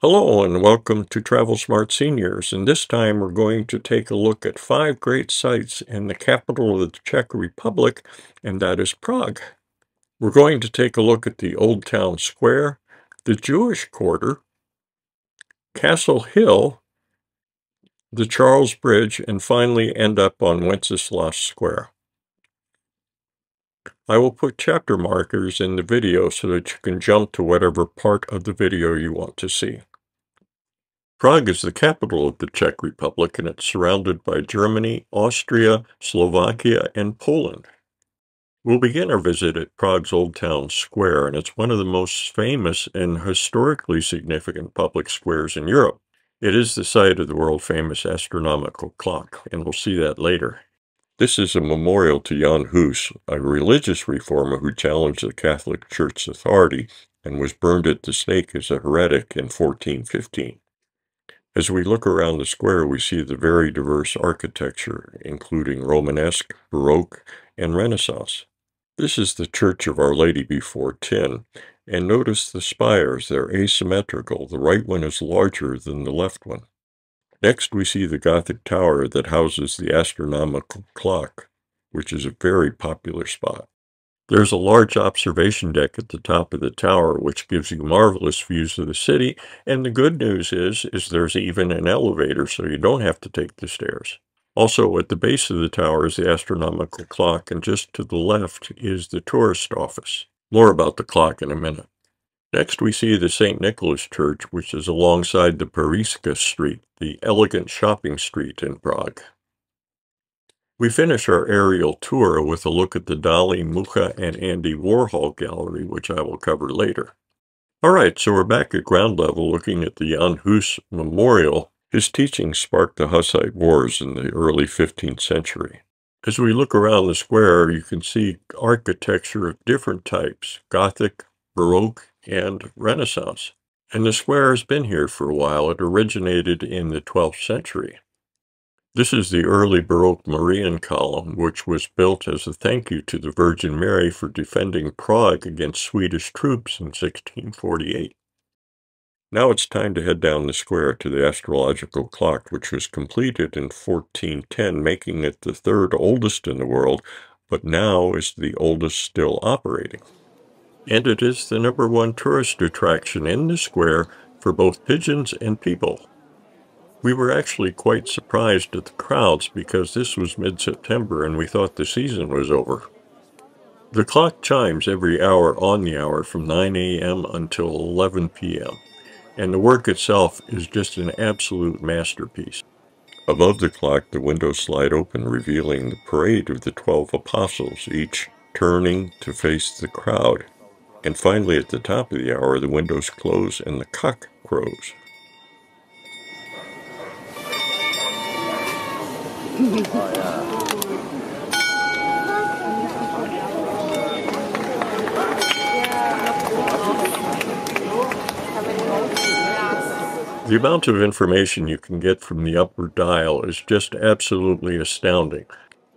Hello and welcome to Travel Smart Seniors. And this time we're going to take a look at five great sites in the capital of the Czech Republic, and that is Prague. We're going to take a look at the Old Town Square, the Jewish Quarter, Castle Hill, the Charles Bridge, and finally end up on Wenceslas Square. I will put chapter markers in the video so that you can jump to whatever part of the video you want to see. Prague is the capital of the Czech Republic and it's surrounded by Germany, Austria, Slovakia, and Poland. We'll begin our visit at Prague's Old Town Square, and it's one of the most famous and historically significant public squares in Europe. It is the site of the world famous astronomical clock, and we'll see that later. This is a memorial to Jan Hus, a religious reformer who challenged the Catholic Church's authority and was burned at the stake as a heretic in 1415. As we look around the square, we see the very diverse architecture, including Romanesque, Baroque, and Renaissance. This is the Church of Our Lady before Týn, and notice the spires, they're asymmetrical. The right one is larger than the left one. Next, we see the Gothic tower that houses the astronomical clock, which is a very popular spot. There's a large observation deck at the top of the tower, which gives you marvelous views of the city. And the good news is, is there's even an elevator, so you don't have to take the stairs. Also, at the base of the tower is the astronomical clock, and just to the left is the tourist office. More about the clock in a minute. Next, we see the St. Nicholas Church, which is alongside the Pařížská Street, the elegant shopping street in Prague. We finish our aerial tour with a look at the Dali, Mucha, and Andy Warhol gallery, which I will cover later. All right, so we're back at ground level looking at the Jan Hus Memorial. His teaching sparked the Hussite Wars in the early 15th century. As we look around the square, you can see architecture of different types, Gothic, Baroque, and Renaissance. And the square has been here for a while. It originated in the 12th century. This is the early Baroque Marian column, which was built as a thank you to the Virgin Mary for defending Prague against Swedish troops in 1648. Now it's time to head down the square to the astrological clock, which was completed in 1410, making it the third oldest in the world, but now is the oldest still operating and it is the number one tourist attraction in the square for both pigeons and people. We were actually quite surprised at the crowds because this was mid-September and we thought the season was over. The clock chimes every hour on the hour from 9 a.m. until 11 p.m., and the work itself is just an absolute masterpiece. Above the clock, the windows slide open, revealing the parade of the twelve apostles, each turning to face the crowd. And finally, at the top of the hour, the windows close and the cock crows. The amount of information you can get from the upper dial is just absolutely astounding.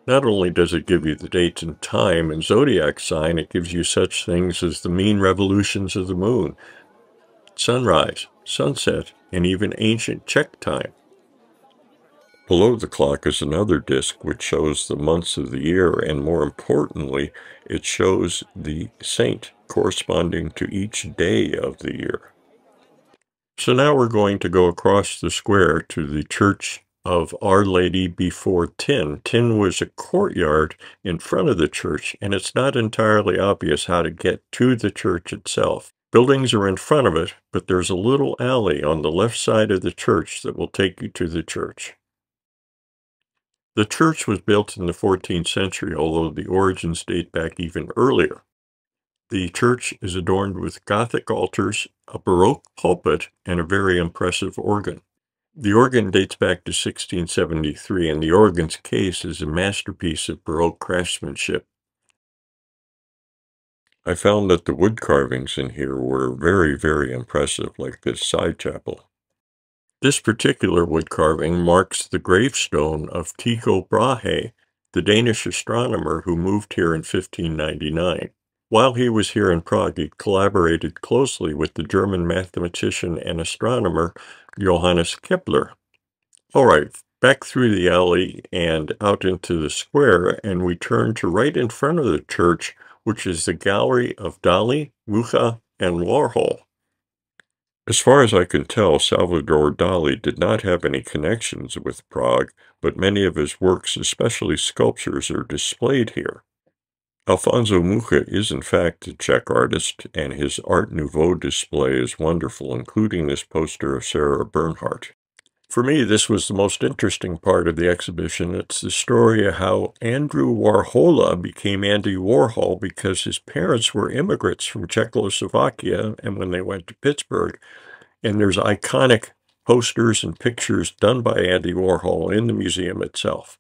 Not only does it give you the dates and time and zodiac sign, it gives you such things as the mean revolutions of the moon, sunrise, sunset, and even ancient Czech time. Below the clock is another disc which shows the months of the year, and more importantly, it shows the saint corresponding to each day of the year. So now we're going to go across the square to the church of Our Lady before Týn. Týn was a courtyard in front of the church, and it's not entirely obvious how to get to the church itself. Buildings are in front of it, but there's a little alley on the left side of the church that will take you to the church. The church was built in the 14th century, although the origins date back even earlier. The church is adorned with Gothic altars, a Baroque pulpit, and a very impressive organ. The organ dates back to 1673, and the organ's case is a masterpiece of Baroque craftsmanship. I found that the wood carvings in here were very, very impressive, like this side chapel. This particular wood carving marks the gravestone of Tycho Brahe, the Danish astronomer who moved here in 1599. While he was here in Prague, he collaborated closely with the German mathematician and astronomer Johannes Kepler. All right, back through the alley and out into the square, and we turn to right in front of the church, which is the gallery of Dali, Mucha, and Warhol. As far as I can tell, Salvador Dali did not have any connections with Prague, but many of his works, especially sculptures, are displayed here. Alfonso Mucha is in fact a Czech artist, and his Art Nouveau display is wonderful, including this poster of Sarah Bernhardt. For me, this was the most interesting part of the exhibition. It's the story of how Andrew Warhola became Andy Warhol because his parents were immigrants from Czechoslovakia and when they went to Pittsburgh. And there's iconic posters and pictures done by Andy Warhol in the museum itself.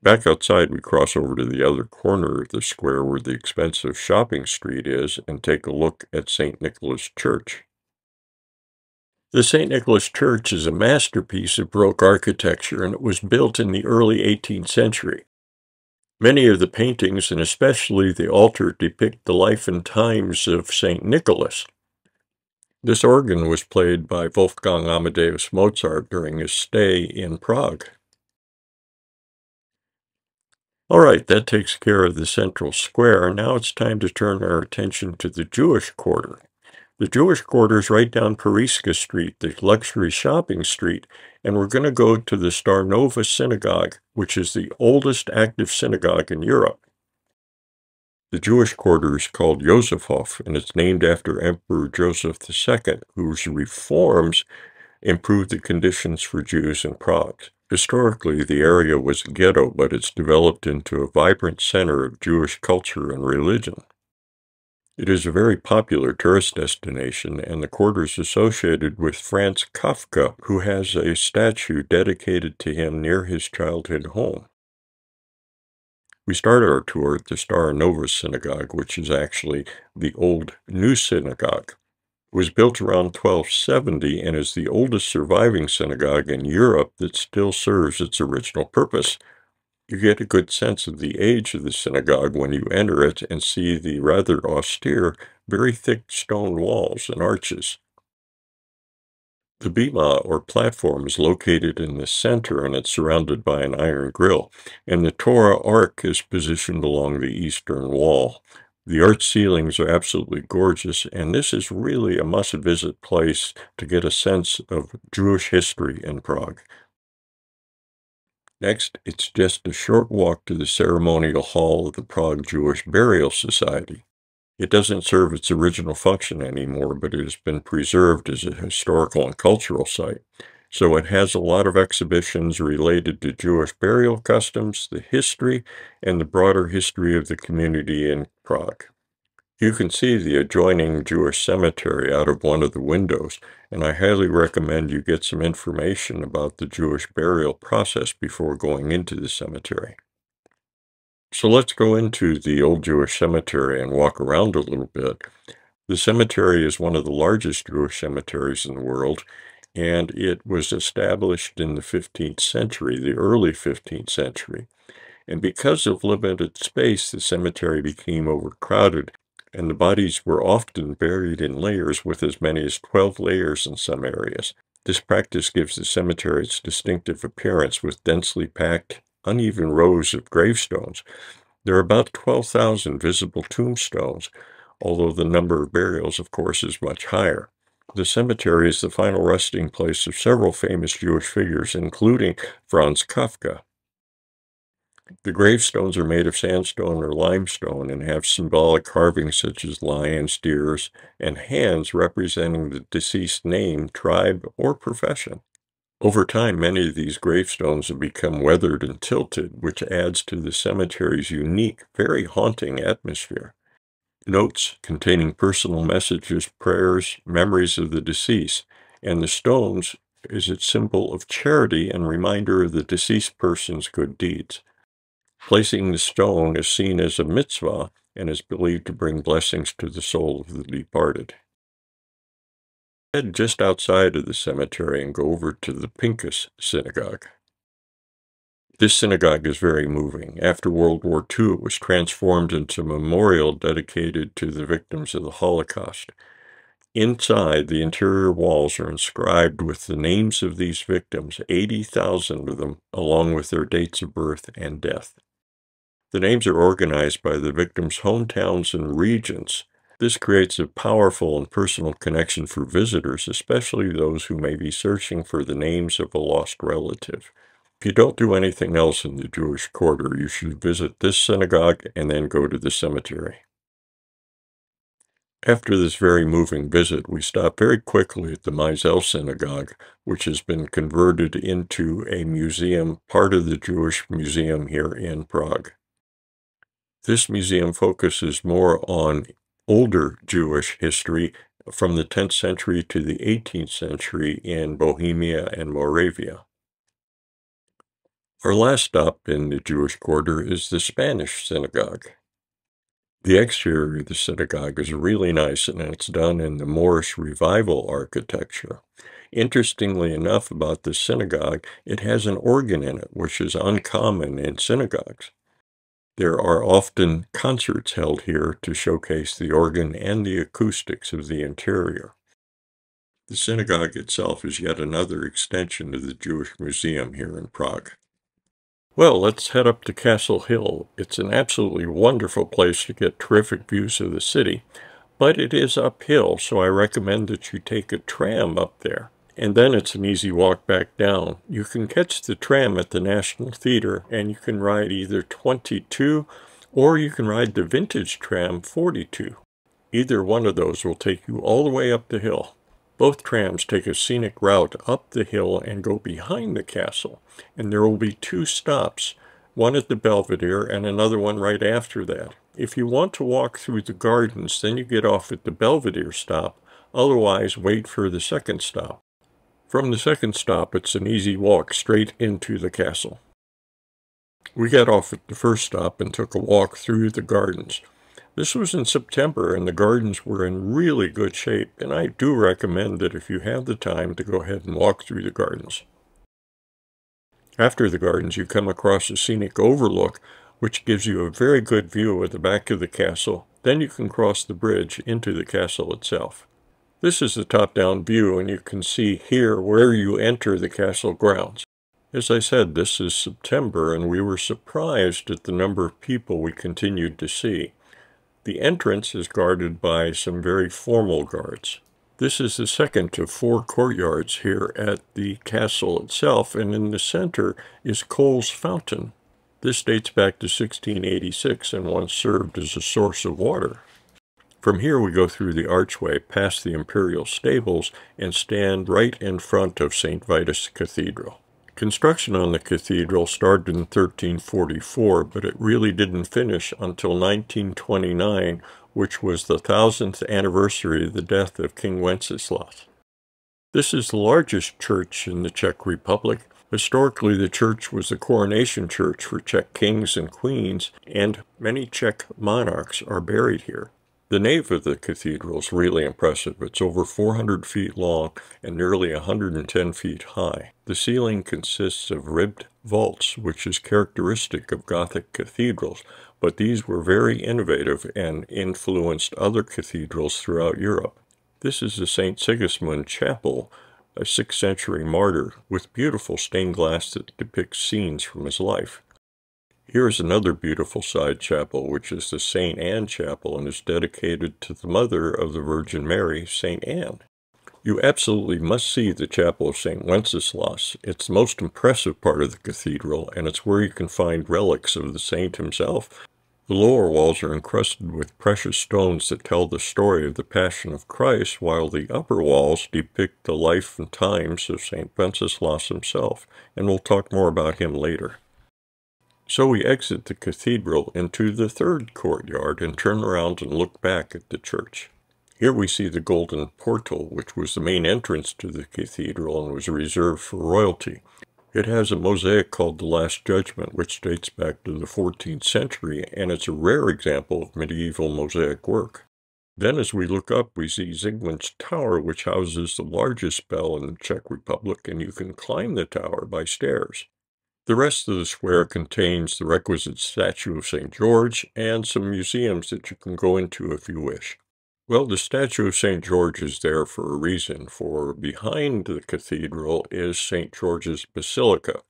Back outside, we cross over to the other corner of the square where the expensive shopping street is and take a look at St. Nicholas Church. The St. Nicholas Church is a masterpiece of Baroque architecture and it was built in the early 18th century. Many of the paintings, and especially the altar, depict the life and times of St. Nicholas. This organ was played by Wolfgang Amadeus Mozart during his stay in Prague. All right, that takes care of the central square. Now it's time to turn our attention to the Jewish quarter. The Jewish quarter is right down Pařížská Street, the luxury shopping street, and we're going to go to the Staronová Synagogue, which is the oldest active synagogue in Europe. The Jewish quarter is called Josefov, and it's named after Emperor Joseph II, whose reforms improved the conditions for Jews in Prague. Historically, the area was a ghetto, but it's developed into a vibrant center of Jewish culture and religion. It is a very popular tourist destination, and the quarter is associated with Franz Kafka, who has a statue dedicated to him near his childhood home. We start our tour at the Staronová Synagogue, which is actually the old new synagogue. Was built around 1270 and is the oldest surviving synagogue in Europe that still serves its original purpose, you get a good sense of the age of the synagogue when you enter it and see the rather austere, very thick stone walls and arches. The bima, or platform, is located in the center and it's surrounded by an iron grill, and the Torah ark is positioned along the eastern wall. The arch ceilings are absolutely gorgeous, and this is really a must-visit place to get a sense of Jewish history in Prague. Next, it's just a short walk to the ceremonial hall of the Prague Jewish Burial Society. It doesn't serve its original function anymore, but it has been preserved as a historical and cultural site. So it has a lot of exhibitions related to Jewish burial customs, the history, and the broader history of the community in Prague. You can see the adjoining Jewish cemetery out of one of the windows, and I highly recommend you get some information about the Jewish burial process before going into the cemetery. So let's go into the old Jewish cemetery and walk around a little bit. The cemetery is one of the largest Jewish cemeteries in the world, and it was established in the 15th century, the early 15th century. And because of limited space, the cemetery became overcrowded and the bodies were often buried in layers with as many as 12 layers in some areas. This practice gives the cemetery its distinctive appearance with densely packed, uneven rows of gravestones. There are about 12,000 visible tombstones, although the number of burials, of course, is much higher. The cemetery is the final resting place of several famous Jewish figures, including Franz Kafka. The gravestones are made of sandstone or limestone and have symbolic carvings such as lions, deers, and hands representing the deceased name, tribe, or profession. Over time, many of these gravestones have become weathered and tilted, which adds to the cemetery's unique, very haunting atmosphere. Notes containing personal messages, prayers, memories of the deceased, and the stones is its symbol of charity and reminder of the deceased person's good deeds. Placing the stone is seen as a mitzvah and is believed to bring blessings to the soul of the departed. Head just outside of the cemetery and go over to the Pinkas Synagogue. This synagogue is very moving. After World War II, it was transformed into a memorial dedicated to the victims of the Holocaust. Inside, the interior walls are inscribed with the names of these victims, 80,000 of them, along with their dates of birth and death. The names are organized by the victims' hometowns and regions. This creates a powerful and personal connection for visitors, especially those who may be searching for the names of a lost relative. If you don't do anything else in the Jewish quarter, you should visit this synagogue and then go to the cemetery. After this very moving visit, we stop very quickly at the Maisel Synagogue, which has been converted into a museum, part of the Jewish Museum here in Prague. This museum focuses more on older Jewish history from the 10th century to the 18th century in Bohemia and Moravia. Our last stop in the Jewish quarter is the Spanish synagogue. The exterior of the synagogue is really nice and it's done in the Moorish revival architecture. Interestingly enough about the synagogue, it has an organ in it, which is uncommon in synagogues. There are often concerts held here to showcase the organ and the acoustics of the interior. The synagogue itself is yet another extension of the Jewish Museum here in Prague. Well, let's head up to Castle Hill. It's an absolutely wonderful place to get terrific views of the city, but it is uphill, so I recommend that you take a tram up there. And then it's an easy walk back down. You can catch the tram at the National Theater, and you can ride either 22 or you can ride the vintage tram 42. Either one of those will take you all the way up the hill. Both trams take a scenic route up the hill and go behind the castle, and there will be two stops, one at the Belvedere and another one right after that. If you want to walk through the gardens, then you get off at the Belvedere stop, otherwise wait for the second stop. From the second stop, it's an easy walk straight into the castle. We got off at the first stop and took a walk through the gardens. This was in September and the gardens were in really good shape, and I do recommend that if you have the time to go ahead and walk through the gardens. After the gardens, you come across a scenic overlook, which gives you a very good view of the back of the castle. Then you can cross the bridge into the castle itself. This is the top-down view, and you can see here where you enter the castle grounds. As I said, this is September, and we were surprised at the number of people we continued to see. The entrance is guarded by some very formal guards. This is the second of four courtyards here at the castle itself, and in the center is Kohl's Fountain. This dates back to 1686 and once served as a source of water. From here we go through the archway past the imperial stables and stand right in front of St. Vitus Cathedral. Construction on the cathedral started in 1344, but it really didn't finish until 1929, which was the thousandth anniversary of the death of King Wenceslas. This is the largest church in the Czech Republic. Historically, the church was the coronation church for Czech kings and queens, and many Czech monarchs are buried here. The nave of the cathedral is really impressive. It's over 400 feet long and nearly 110 feet high. The ceiling consists of ribbed vaults, which is characteristic of Gothic cathedrals, but these were very innovative and influenced other cathedrals throughout Europe. This is the St. Sigismund Chapel, a 6th century martyr, with beautiful stained glass that depicts scenes from his life. Here is another beautiful side chapel, which is the St. Anne Chapel and is dedicated to the mother of the Virgin Mary, St. Anne. You absolutely must see the Chapel of St. Wenceslas. It's the most impressive part of the cathedral, and it's where you can find relics of the saint himself. The lower walls are encrusted with precious stones that tell the story of the Passion of Christ, while the upper walls depict the life and times of St. Wenceslas himself, and we'll talk more about him later. So we exit the cathedral into the third courtyard and turn around and look back at the church. Here we see the golden portal, which was the main entrance to the cathedral and was reserved for royalty. It has a mosaic called the Last Judgment, which dates back to the 14th century, and it's a rare example of medieval mosaic work. Then as we look up, we see Zsigmond's Tower, which houses the largest bell in the Czech Republic, and you can climb the tower by stairs. The rest of the square contains the requisite statue of St. George and some museums that you can go into if you wish. Well, the statue of St. George is there for a reason, for behind the cathedral is St. George's Basilica.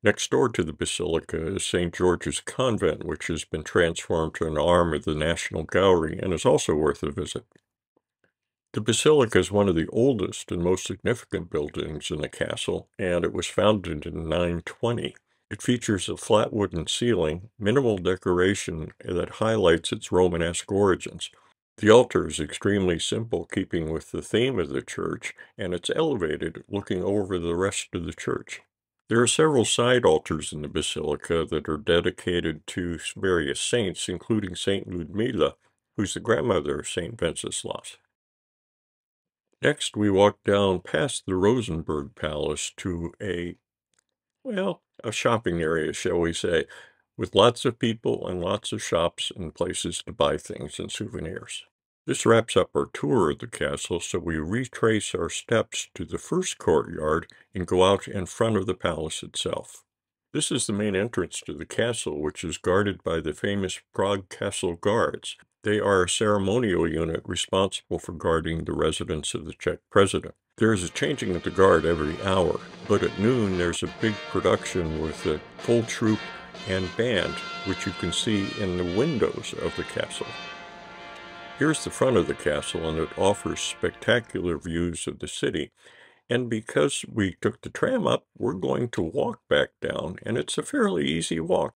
Next door to the basilica is St. George's Convent, which has been transformed to an arm of the National Gallery and is also worth a visit. The basilica is one of the oldest and most significant buildings in the castle, and it was founded in 920. It features a flat wooden ceiling, minimal decoration that highlights its Romanesque origins. The altar is extremely simple, keeping with the theme of the church, and it's elevated, looking over the rest of the church. There are several side altars in the basilica that are dedicated to various saints, including Saint Ludmila, who's the grandmother of Saint Wenceslas. Next, we walk down past the Rosenberg Palace to a, well, a shopping area, shall we say, with lots of people and lots of shops and places to buy things and souvenirs. This wraps up our tour of the castle, so we retrace our steps to the first courtyard and go out in front of the palace itself. This is the main entrance to the castle, which is guarded by the famous Prague Castle Guards. They are a ceremonial unit responsible for guarding the residence of the Czech president. There is a changing of the guard every hour, but at noon there's a big production with a full troop and band, which you can see in the windows of the castle. Here's the front of the castle, and it offers spectacular views of the city. And because we took the tram up, we're going to walk back down, and it's a fairly easy walk.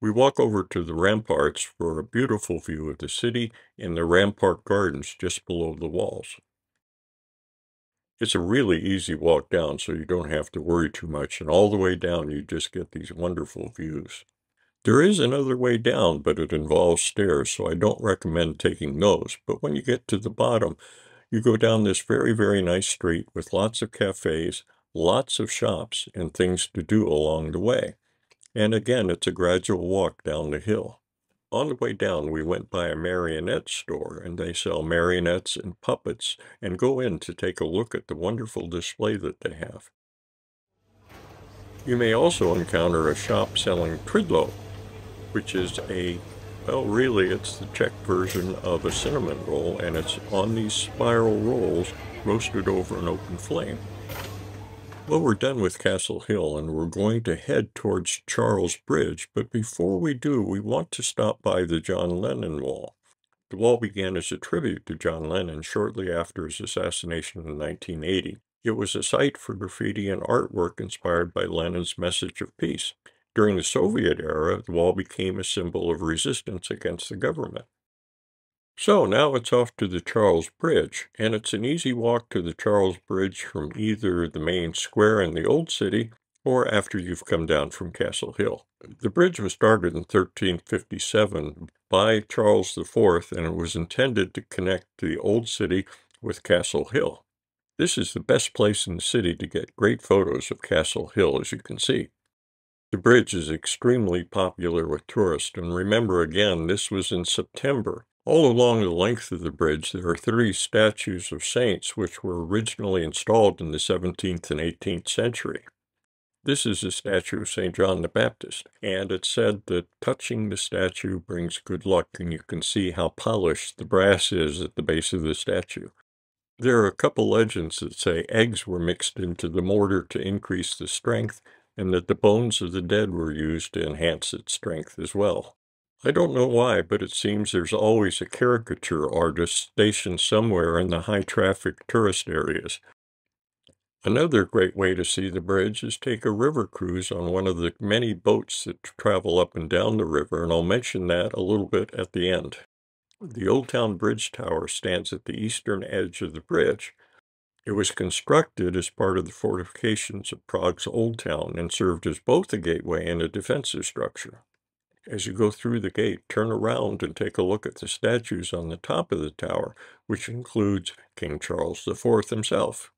We walk over to the ramparts for a beautiful view of the city and the rampart gardens just below the walls. It's a really easy walk down, so you don't have to worry too much, and all the way down you just get these wonderful views. There is another way down, but it involves stairs, so I don't recommend taking those. But when you get to the bottom, you go down this very, very nice street with lots of cafes, lots of shops, and things to do along the way. And again, it's a gradual walk down the hill. On the way down, we went by a marionette store, and they sell marionettes and puppets, and go in to take a look at the wonderful display that they have. You may also encounter a shop selling tridlo, which is a well, really, it's the Czech version of a cinnamon roll, and it's on these spiral rolls roasted over an open flame. Well, we're done with Castle Hill, and we're going to head towards Charles Bridge, but before we do, we want to stop by the John Lennon Wall. The wall began as a tribute to John Lennon shortly after his assassination in 1980. It was a site for graffiti and artwork inspired by Lennon's message of peace. During the Soviet era, the wall became a symbol of resistance against the government. So now it's off to the Charles Bridge, and it's an easy walk to the Charles Bridge from either the main square in the Old City or after you've come down from Castle Hill. The bridge was started in 1357 by Charles IV, and it was intended to connect the Old City with Castle Hill. This is the best place in the city to get great photos of Castle Hill, as you can see. The bridge is extremely popular with tourists, and remember again, this was in September. All along the length of the bridge, there are three statues of saints which were originally installed in the 17th and 18th century. This is a statue of St. John the Baptist, and it's said that touching the statue brings good luck, and you can see how polished the brass is at the base of the statue. There are a couple legends that say eggs were mixed into the mortar to increase the strength, and that the bones of the dead were used to enhance its strength as well. I don't know why, but it seems there's always a caricature artist stationed somewhere in the high traffic tourist areas. Another great way to see the bridge is take a river cruise on one of the many boats that travel up and down the river, and I'll mention that a little bit at the end. The Old Town Bridge Tower stands at the eastern edge of the bridge, it was constructed as part of the fortifications of Prague's Old Town and served as both a gateway and a defensive structure. As you go through the gate, turn around and take a look at the statues on the top of the tower, which includes King Charles IV himself.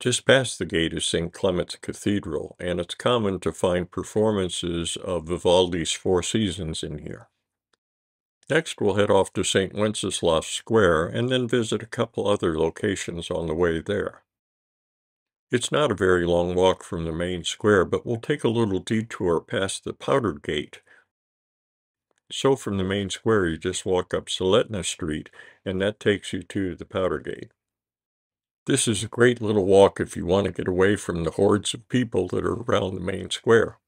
Just past the gate is St. Clement's Cathedral, and it's common to find performances of Vivaldi's Four Seasons in here. Next, we'll head off to St. Wenceslas Square and then visit a couple other locations on the way there. It's not a very long walk from the main square, but we'll take a little detour past the Powder Gate. So from the main square, you just walk up Celetna Street, and that takes you to the Powder Gate. This is a great little walk if you want to get away from the hordes of people that are around the main square.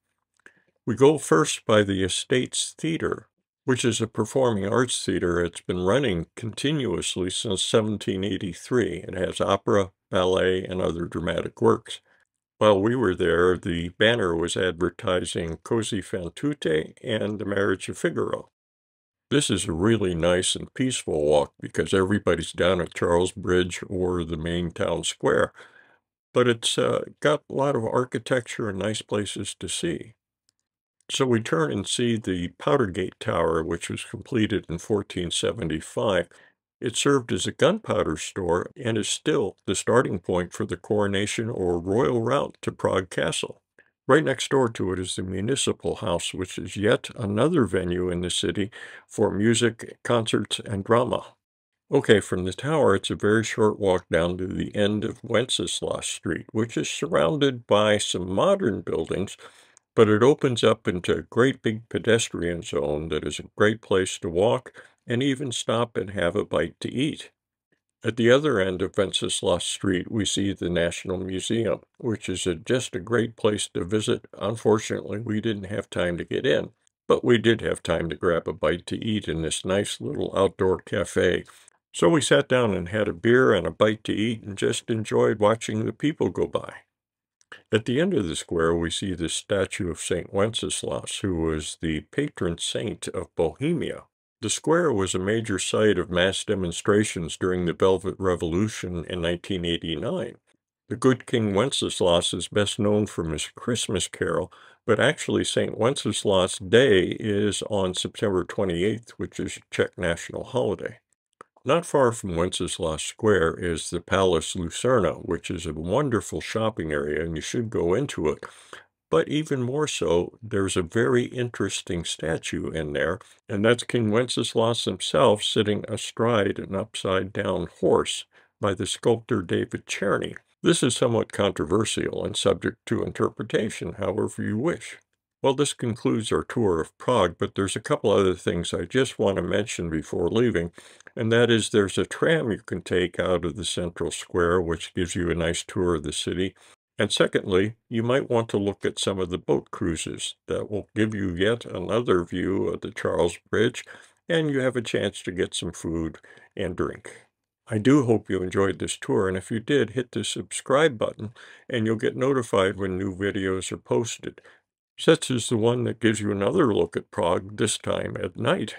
We go first by the Estates Theater, which is a performing arts theater. It's been running continuously since 1783. It has opera, ballet, and other dramatic works. While we were there, the banner was advertising Così fan and the marriage of Figaro. This is a really nice and peaceful walk because everybody's down at Charles Bridge or the main town square, but it's uh, got a lot of architecture and nice places to see. So we turn and see the Powdergate Tower, which was completed in 1475. It served as a gunpowder store and is still the starting point for the coronation or royal route to Prague Castle. Right next door to it is the Municipal House, which is yet another venue in the city for music, concerts, and drama. Okay, from the tower, it's a very short walk down to the end of Wenceslas Street, which is surrounded by some modern buildings, but it opens up into a great big pedestrian zone that is a great place to walk and even stop and have a bite to eat. At the other end of Wenceslas Street, we see the National Museum, which is a, just a great place to visit. Unfortunately, we didn't have time to get in, but we did have time to grab a bite to eat in this nice little outdoor cafe. So we sat down and had a beer and a bite to eat and just enjoyed watching the people go by. At the end of the square, we see the statue of St. Wenceslas, who was the patron saint of Bohemia. The square was a major site of mass demonstrations during the Velvet Revolution in 1989. The good King Wenceslas is best known from his Christmas carol, but actually St. Wenceslas Day is on September 28th, which is Czech national holiday. Not far from Wenceslas Square is the Palace Lucerna, which is a wonderful shopping area, and you should go into it. But even more so, there's a very interesting statue in there, and that's King Wenceslas himself sitting astride an upside down horse by the sculptor David Černý. This is somewhat controversial and subject to interpretation, however you wish. Well, this concludes our tour of Prague, but there's a couple other things I just want to mention before leaving, and that is there's a tram you can take out of the central square, which gives you a nice tour of the city, and secondly, you might want to look at some of the boat cruises that will give you yet another view of the Charles Bridge, and you have a chance to get some food and drink. I do hope you enjoyed this tour, and if you did, hit the subscribe button, and you'll get notified when new videos are posted, such as the one that gives you another look at Prague, this time at night.